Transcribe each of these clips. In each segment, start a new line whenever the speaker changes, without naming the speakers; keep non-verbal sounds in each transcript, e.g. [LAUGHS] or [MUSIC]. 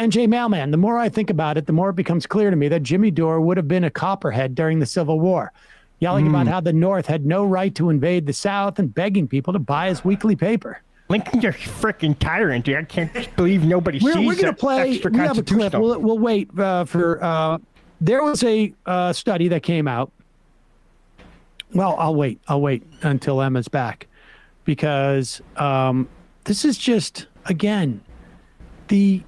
NJ Mailman, the more I think about it, the more it becomes clear to me that Jimmy Dore would have been a copperhead during the Civil War, yelling mm. about how the North had no right to invade the South and begging people to buy his weekly paper.
Lincoln's a freaking tyrant. dude. I can't believe nobody
we're,
sees
We're going to play. We have a clip. We'll, we'll wait uh, for. Uh, there was a uh, study that came out. Well, I'll wait. I'll wait until Emma's back, because um, this is just again the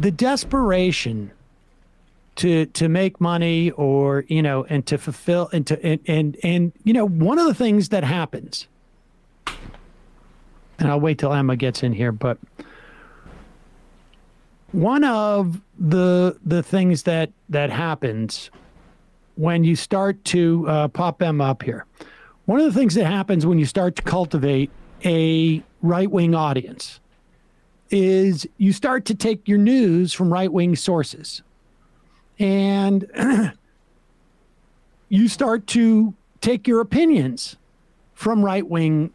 the desperation to to make money or you know and to fulfill and to and and, and you know one of the things that happens and I'll wait till Emma gets in here. But one of the the things that that happens when you start to uh, pop Emma up here, one of the things that happens when you start to cultivate a right wing audience is you start to take your news from right wing sources, and [CLEARS THROAT] you start to take your opinions from right wing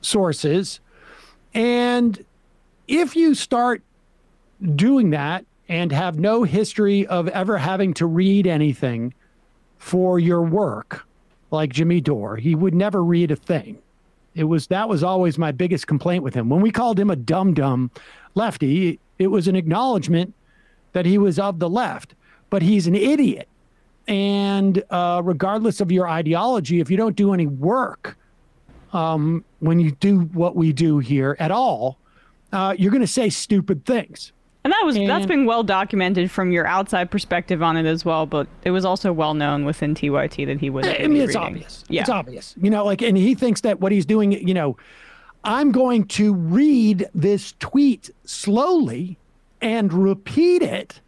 sources. And if you start doing that and have no history of ever having to read anything for your work, like Jimmy Dore, he would never read a thing. It was that was always my biggest complaint with him. When we called him a dumb dumb lefty, it was an acknowledgement that he was of the left, but he's an idiot. And uh, regardless of your ideology, if you don't do any work um, when you do what we do here at all, uh, you're going to say stupid things.
And that was and, that's been well documented from your outside perspective on it as well, but it was also well known within TYT that he was.
I mean, it's reading. obvious. Yeah. It's obvious. You know, like, and he thinks that what he's doing, you know, I'm going to read this tweet slowly and repeat it,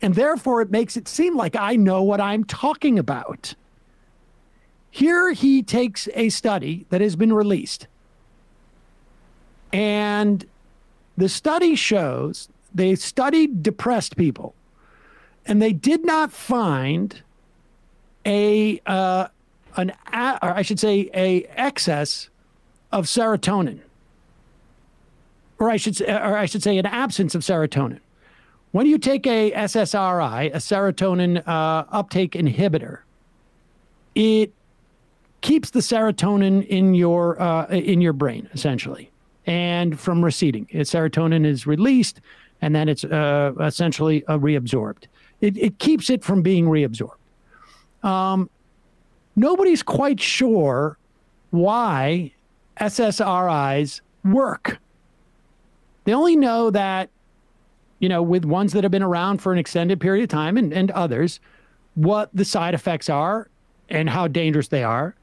and therefore it makes it seem like I know what I'm talking about. Here he takes a study that has been released. And the study shows they studied depressed people and they did not find a uh, an or I should say a excess of serotonin or I should say, or I should say an absence of serotonin. When you take a SSRI, a serotonin uh, uptake inhibitor, it keeps the serotonin in your uh, in your brain essentially, and from receding. Serotonin is released, and then it's uh, essentially uh, reabsorbed. It, it keeps it from being reabsorbed. Um, nobody's quite sure why SSRIs work. They only know that, you know, with ones that have been around for an extended period of time and, and others, what the side effects are and how dangerous they are.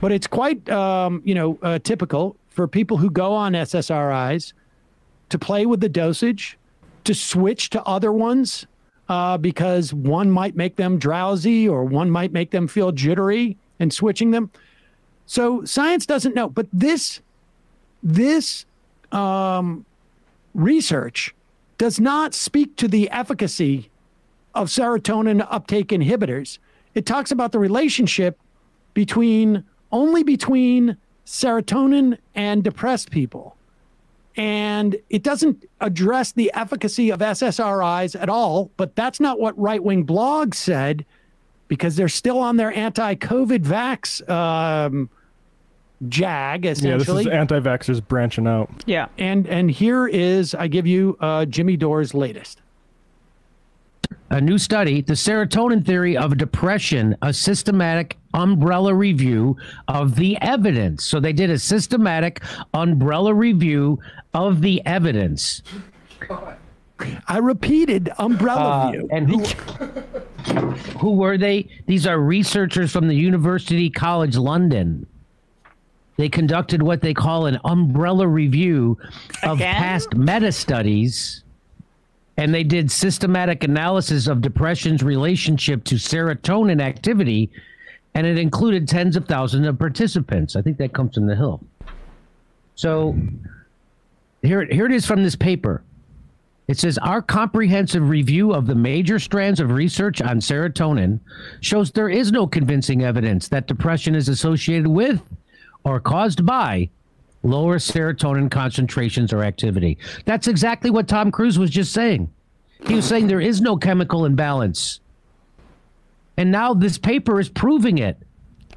But it's quite, um, you know, uh, typical for people who go on SSRIs to play with the dosage, to switch to other ones uh, because one might make them drowsy or one might make them feel jittery and switching them. So science doesn't know, but this this um, research does not speak to the efficacy of serotonin uptake inhibitors. It talks about the relationship between only between serotonin and depressed people. And it doesn't address the efficacy of SSRIs at all, but that's not what right wing blogs said because they're still on their anti COVID vax um, jag, essentially.
Yeah, this is anti vaxxers branching out.
Yeah.
And, and here is, I give you uh, Jimmy Dore's latest
a new study, The Serotonin Theory of Depression, a systematic umbrella review of the evidence. So they did a systematic umbrella review of the evidence.
I repeated umbrella uh, view.
And who, who were they? These are researchers from the University College London. They conducted what they call an umbrella review of Again? past meta studies and they did systematic analysis of depression's relationship to serotonin activity and it included tens of thousands of participants i think that comes from the hill so here, here it is from this paper it says our comprehensive review of the major strands of research on serotonin shows there is no convincing evidence that depression is associated with or caused by lower serotonin concentrations or activity. That's exactly what Tom Cruise was just saying. He was saying there is no chemical imbalance. And now this paper is proving it.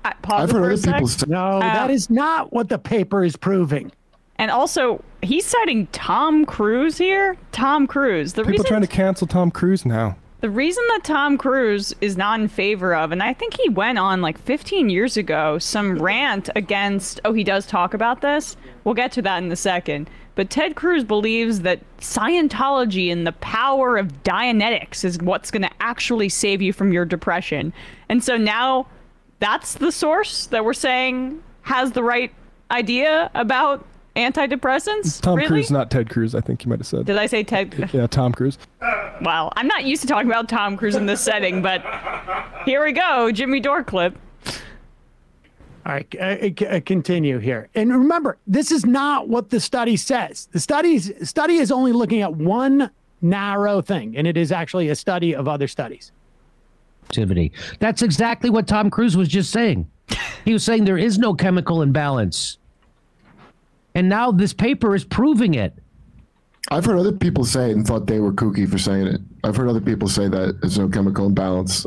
I, pause
I've heard
for
other people say.
No,
Uh,
that is not what the paper is proving.
And also, he's citing Tom Cruise here. Tom Cruise. The
People
reason
trying to cancel Tom Cruise now.
The reason that Tom Cruise is not in favor of, and I think he went on like 15 years ago, some rant against, oh, he does talk about this. We'll get to that in a second. But Ted Cruz believes that Scientology and the power of Dianetics is what's going to actually save you from your depression. And so now that's the source that we're saying has the right idea about antidepressants?
Tom
really?
Cruise, not Ted Cruz. I think you might have said.
Did I say Ted?
Yeah, Tom Cruise.
Well, I'm not used to talking about Tom Cruise in this setting, but here we go, Jimmy Dore clip.
All right, uh, uh, continue here. And remember, this is not what the study says. The studies study is only looking at one narrow thing, and it is actually a study of other studies.
activity. That's exactly what Tom Cruise was just saying. He was saying there is no chemical imbalance. And now this paper is proving it.
I've heard other people say it and thought they were kooky for saying it. I've heard other people say that there's no chemical imbalance.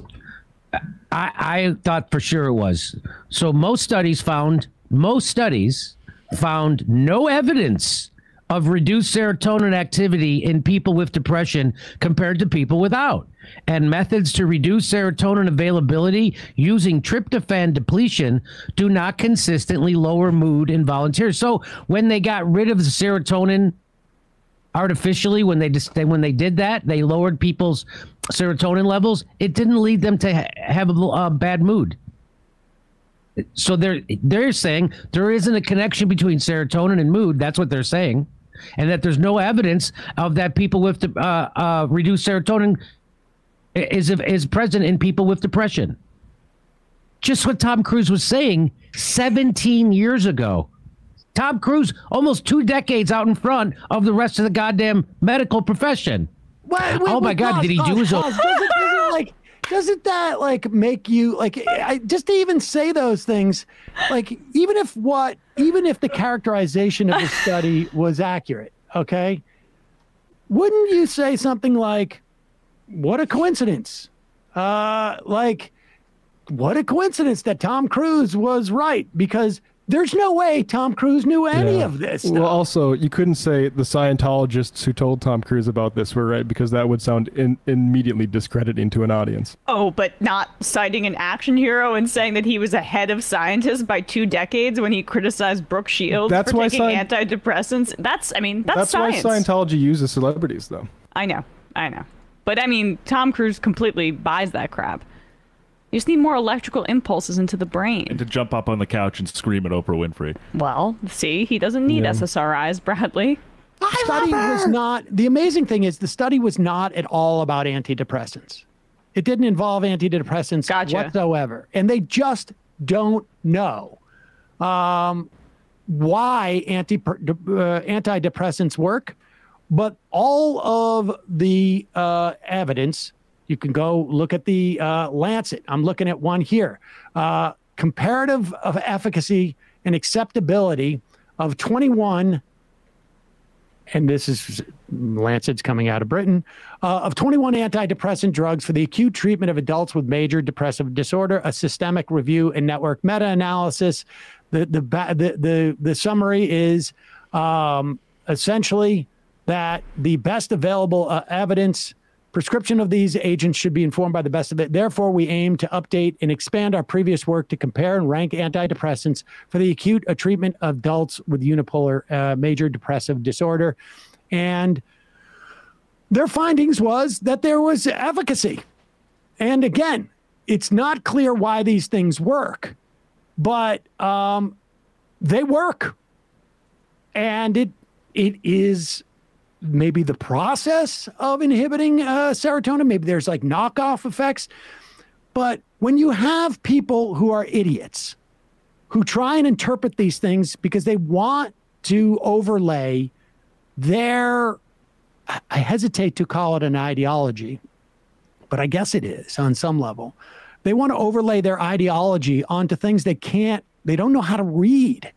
I, I thought for sure it was. So most studies found most studies found no evidence of reduced serotonin activity in people with depression compared to people without. And methods to reduce serotonin availability using tryptophan depletion do not consistently lower mood in volunteers. So when they got rid of the serotonin artificially when they just when they did that they lowered people's serotonin levels it didn't lead them to ha- have a uh, bad mood so they're they're saying there isn't a connection between serotonin and mood that's what they're saying and that there's no evidence of that people with uh, uh, reduced serotonin is is present in people with depression just what tom cruise was saying 17 years ago Tom Cruise almost two decades out in front of the rest of the goddamn medical profession.
Wait, wait,
Oh my
wait,
God,
pause,
did he do
pause,
his own-.
Doesn't, that like make you like I, just to even say those things? Like, even if what, even if the characterization of the study was accurate, okay, wouldn't you say something like, "What a coincidence"? Uh, like, what a coincidence that Tom Cruise was right because there's no way Tom Cruise knew any
Yeah.
of this.
Well, also, you couldn't say the Scientologists who told Tom Cruise about this were right because that would sound in, immediately discrediting to an audience.
Oh, but not citing an action hero and saying that he was ahead of scientists by two decades when he criticized Brooke Shields
That's
for
why
taking
Sci-
antidepressants. That's, I mean, that's,
That's
science.
why Scientology uses celebrities, though.
I know, I know. But I mean, Tom Cruise completely buys that crap. You just need more electrical impulses into the brain.
And to jump up on the couch and scream at Oprah Winfrey.
Well, see, he doesn't need
Yeah.
SSRIs, Bradley.
The study was not the amazing thing is the study was not at all about antidepressants. It didn't involve antidepressants
Gotcha.
whatsoever. And they just don't know um, why anti, uh, antidepressants work. But all of the uh, evidence, you can go look at the uh, Lancet. I'm looking at one here. Uh, comparative of efficacy and acceptability of 21 and this is Lancet's coming out of Britain, uh, of 21 antidepressant drugs for the acute treatment of adults with major depressive disorder, a systemic review and network meta-analysis. The the the the, the summary is um, essentially that the best available uh, evidence prescription of these agents should be informed by the best of it. Therefore, we aim to update and expand our previous work to compare and rank antidepressants for the acute uh, treatment of adults with unipolar uh, major depressive disorder. And their findings was that there was efficacy. And again, it's not clear why these things work, but um, they work. And it it is maybe the process of inhibiting uh, serotonin. Maybe there's like knockoff effects. But when you have people who are idiots who try and interpret these things because they want to overlay their, I- hesitate to call it an ideology, but I guess it is on some level. They want to overlay their ideology onto things they can't, they don't know how to read.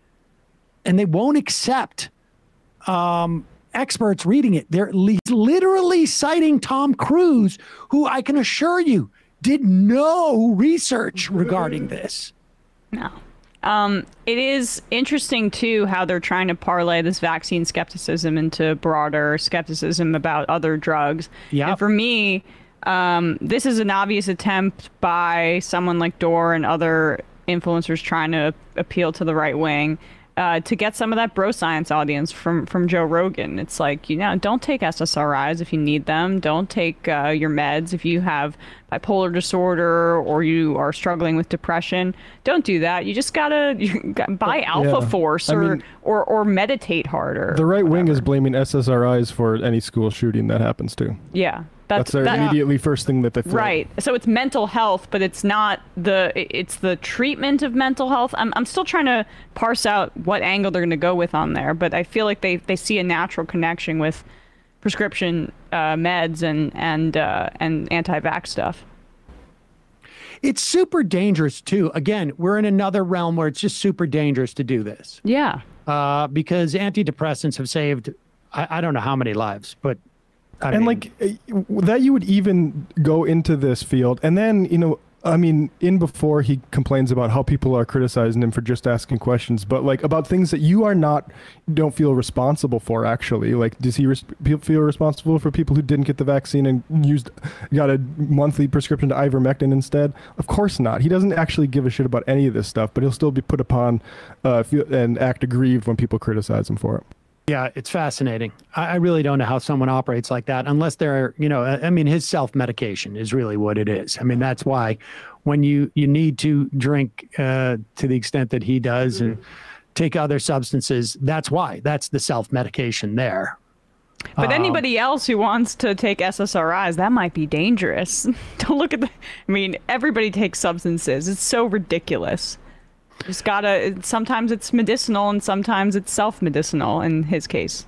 and they won't accept um, experts reading it. They're li- literally citing Tom Cruise, who I can assure you did no research regarding this.
No. Um, it is interesting too how they're trying to parlay this vaccine skepticism into broader skepticism about other drugs.
Yeah.
And for me, um, this is an obvious attempt by someone like Dore and other influencers trying to appeal to the right wing. Uh, to get some of that bro science audience from from Joe Rogan, it's like you know, don't take SSRIs if you need them. Don't take uh, your meds if you have bipolar disorder or you are struggling with depression. Don't do that. You just gotta [LAUGHS] you got buy Alpha
Yeah.
Force
I
or,
mean-
or or meditate harder.
The right wing is blaming SSRIs for any school shooting that happens too.
yeah.
That's
That's,
their
that,
immediately first thing that they throw.
Right. So it's mental health, but it's not the it's the treatment of mental health. I'm I'm still trying to parse out what angle they're going to go with on there, but I feel like they they see a natural connection with prescription uh, meds and and uh, and anti-vax stuff.
It's super dangerous too. Again, we're in another realm where it's just super dangerous to do this
Yeah.
uh, because antidepressants have saved I, I don't know how many lives, but I
and
mean,
like uh, that you would even go into this field and then you know i mean in before he complains about how people are criticizing him for just asking questions but like about things that you are not don't feel responsible for actually. Like does he res- feel responsible for people who didn't get the vaccine and used got a monthly prescription to ivermectin instead? Of course not. He doesn't actually give a shit about any of this stuff but he'll still be put upon uh, feel, and act aggrieved when people criticize him for it
Yeah, it's fascinating. I, I really don't know how someone operates like that unless they're, you know, I I mean, his self medication is really what it is. I mean, that's why when you you need to drink uh, to the extent that he does and take other substances, that's why. That's the self medication there.
But
Um,
anybody else who wants to take SSRIs, that might be dangerous. [LAUGHS] Don't look at the. I mean, everybody takes substances. It's so ridiculous. Just gotta. Sometimes it's medicinal and sometimes it's self medicinal in his case.